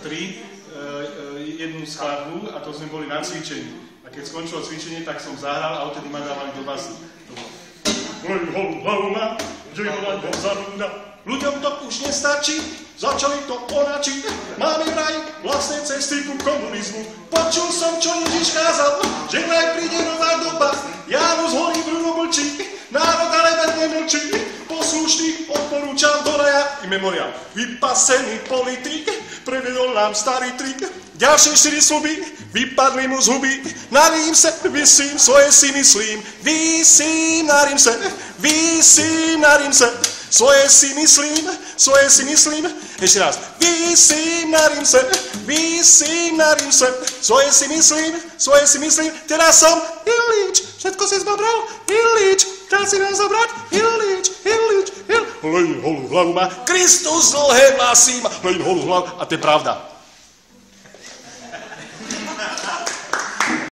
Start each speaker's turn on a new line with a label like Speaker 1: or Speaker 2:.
Speaker 1: tri, e, jednu skladbu a to sme boli na cvičení. A keď skončilo cvičenie, tak som zahral a odtedy ma dávali do basy. Ľuďom to už nestačí, začali to onačiť. Máme vraj vlastné cesty ku komunizmu. Počul som, čo Ježiš kázal, že vraj príde nová doba. Janus horí druho mlčí, národ ale vedne mlčí. Poslušných odporúčam do raja i memoriál. Vypasený politik, prevedol nám starý trik. Ďalšie štyri sluby, vypadli mu z huby. Na se, vysím, svoje si myslím. Vysím na se, vysím na se. Svoje si myslím, svoje si myslím. Ešte raz. Vysím na se, vysím na se. Svoje si myslím, svoje si myslím. Teraz som Ilič. Všetko si zbabral? Ilič. Dá si? Ilič, Ilič, Ilič. Lej holu hlavu má. Kristus vlasy má. Lej holu hlavu. A to je pravda.